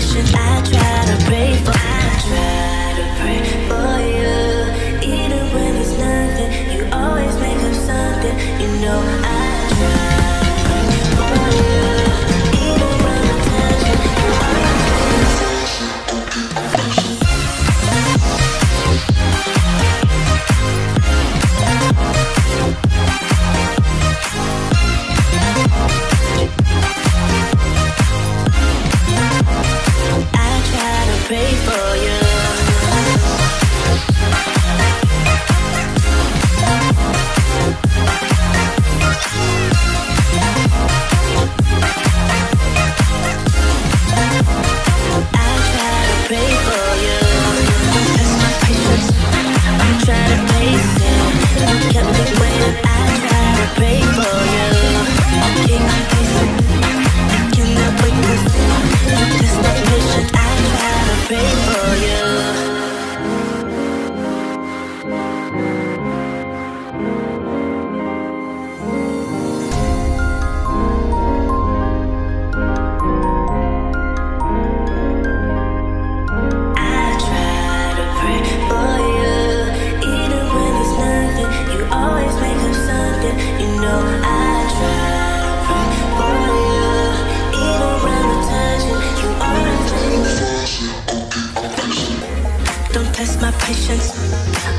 I try to pray for. I try to pray. Patience.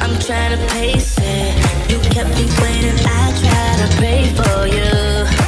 I'm trying to pace it. You kept me waiting. I try to pray for you.